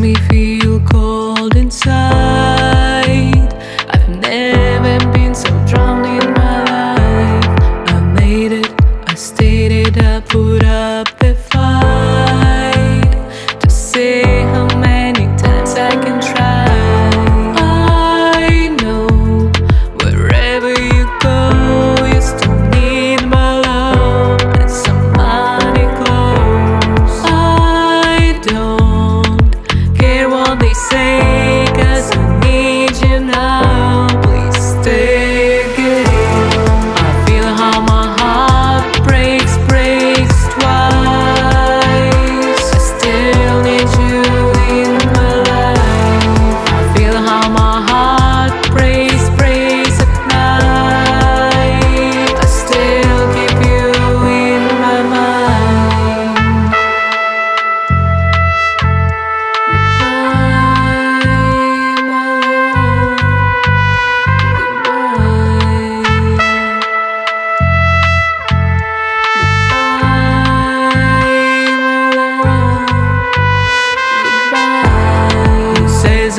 me feel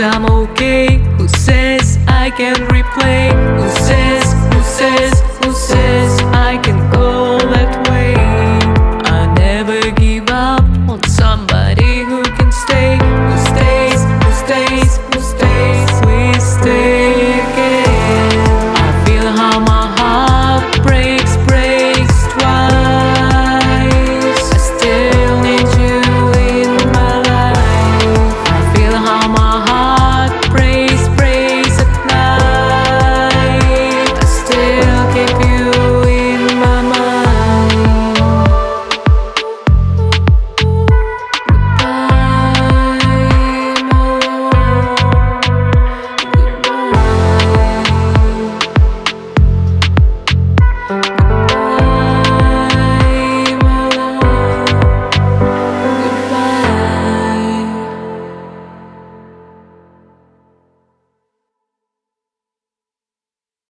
I'm okay. Who says I can replay?